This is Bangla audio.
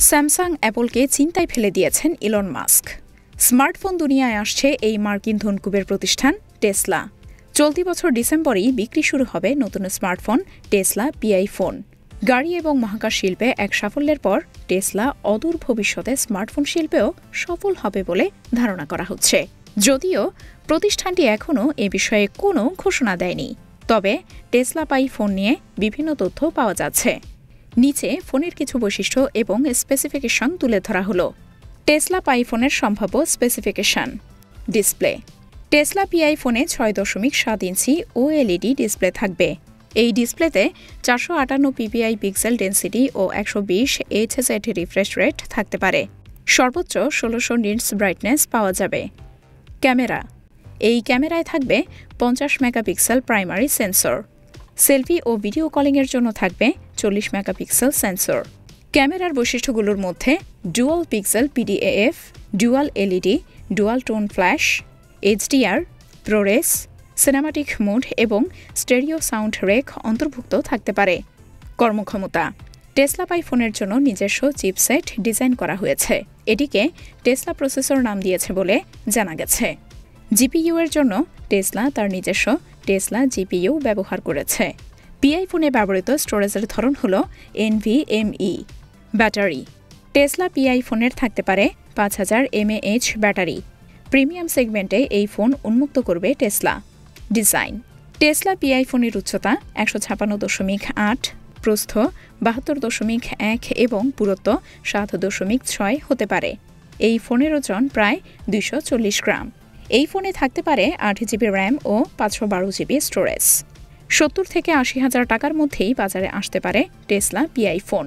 স্যামসাং অ্যাপলকে চিন্তায় ফেলে দিয়েছেন ইলন মাস্ক। স্মার্টফোন দুনিয়ায় আসছে এই মার্কিন ধনকুবের প্রতিষ্ঠান টেসলা। চলতি বছর ডিসেম্বরেই বিক্রি শুরু হবে নতুন স্মার্টফোন টেসলা পিআই ফোন। গাড়ি এবং মহাকাশ শিল্পে এক সাফল্যের পর টেসলা অদূর ভবিষ্যতে স্মার্টফোন শিল্পেও সফল হবে বলে ধারণা করা হচ্ছে। যদিও প্রতিষ্ঠানটি এখনও এ বিষয়ে কোনো ঘোষণা দেয়নি। তবে টেসলা পাই ফোন নিয়ে বিভিন্ন তথ্য পাওয়া যাচ্ছে। নিচে ফোনের কিছু বৈশিষ্ট্য এবং স্পেসিফিকেশন তুলে ধরা হলো। টেসলা পাই ফোনের সম্ভাব্য স্পেসিফিকেশন ডিসপ্লে টেসলা পিআই ফোনে ছয় দশমিক সাত ইঞ্চি ওএলইডি ডিসপ্লে থাকবে। এই ডিসপ্লেতে চারশো আটান্ন পিপিআই পিক্সেল ডেন্সিটি ও একশো বিশ এইচএসএট রিফ্রেশ রেট থাকতে পারে। সর্বোচ্চ ষোলোশো নিটস ব্রাইটনেস পাওয়া যাবে। ক্যামেরা। এই ক্যামেরায় থাকবে পঞ্চাশ মেগাপিক্সেল প্রাইমারি সেন্সর সেলফি ও ভিডিও কলিংয়ের জন্য থাকবে চল্লিশ মেগাপিক্সেল সেন্সর। ক্যামেরার বৈশিষ্ট্যগুলোর মধ্যে dual pixel PDAF dual LED dual tone flash HDR ProRes cinematic mode এবং স্টেরিও সাউন্ড রেক অন্তর্ভুক্ত থাকতে পারে। কর্মক্ষমতা, টেসলা পাই ফোনের জন্য নিজস্ব চিপসেট ডিজাইন করা হয়েছে। এটিকে টেসলা প্রসেসর নাম দিয়েছে বলে জানা গেছে। জিপিইউ এর জন্য টেসলা তার নিজস্ব টেসলা জিপিইউ ব্যবহার করেছে। পিআই ফোনে ব্যবহৃত স্টোরেজের ধরন হল এনভিএমই, ব্যাটারি। টেসলা পিআই ফোনের থাকতে পারে পাঁচ হাজার এমএএইচ ব্যাটারি। প্রিমিয়াম সেগমেন্টে এই ফোন উন্মুক্ত করবে টেসলা। ডিজাইন, টেসলা পিআই ফোনের উচ্চতা একশো ছাপান্ন দশমিক আট, প্রস্থ বাহাত্তর দশমিক এক এবং পুরত্ব সাত দশমিক ছয় হতে পারে। এই ফোনের ওজন প্রায় দুইশো চল্লিশ গ্রাম। এই ফোনে থাকতে পারে আট জিবি র্যাম ও পাঁচশো বারো জিবি স্টোরেজ। সত্তর থেকে আশি হাজার টাকার মধ্যেই বাজারে আসতে পারে টেসলা পিআই ফোন।